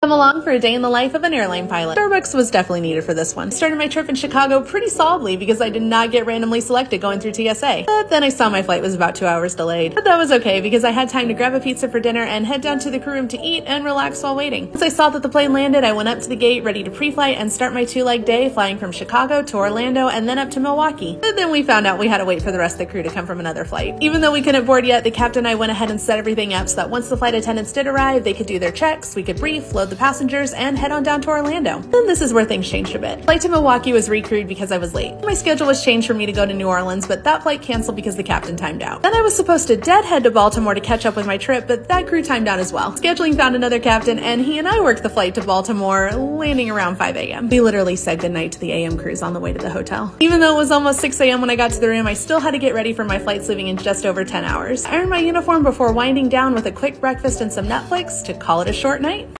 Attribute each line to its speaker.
Speaker 1: Come along for a day in the life of an airline pilot. Starbucks was definitely needed for this one. Started my trip in Chicago pretty solidly because I did not get randomly selected going through TSA. But then I saw my flight was about two hours delayed. But that was okay because I had time to grab a pizza for dinner and head down to the crew room to eat and relax while waiting. Once I saw that the plane landed, I went up to the gate ready to pre-flight and start my two-leg day flying from Chicago to Orlando and then up to Milwaukee. But then we found out we had to wait for the rest of the crew to come from another flight. Even though we couldn't board yet, the captain and I went ahead and set everything up so that once the flight attendants did arrive, they could do their checks, we could brief, load the passengers, and head on down to Orlando. Then this is where things changed a bit. Flight to Milwaukee was recrewed because I was late. My schedule was changed for me to go to New Orleans, but that flight canceled because the captain timed out. Then I was supposed to deadhead to Baltimore to catch up with my trip, but that crew timed out as well. Scheduling found another captain, and he and I worked the flight to Baltimore, landing around 5 a.m. We literally said goodnight to the AM crews on the way to the hotel. Even though it was almost 6 a.m. when I got to the room, I still had to get ready for my flights leaving in just over 10 hours. I earned my uniform before winding down with a quick breakfast and some Netflix to call it a short night.